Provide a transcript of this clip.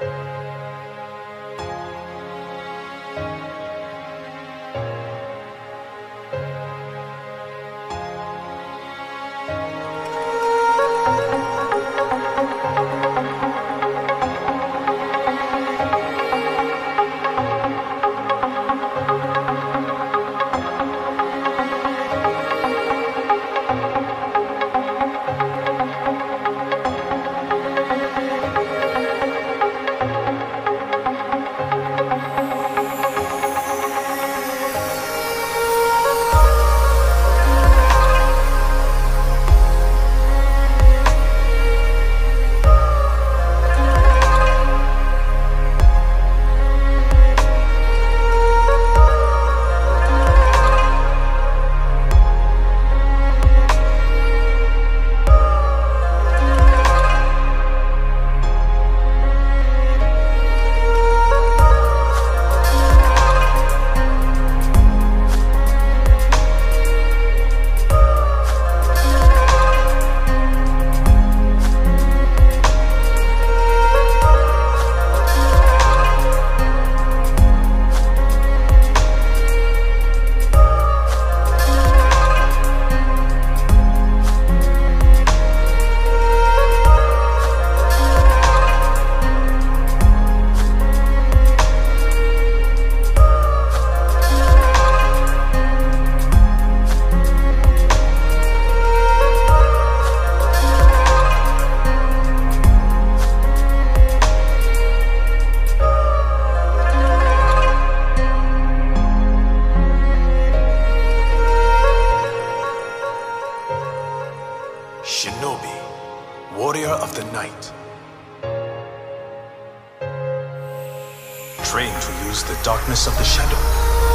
Bye. Shinobi, warrior of the night. Trained to use the darkness of the shadow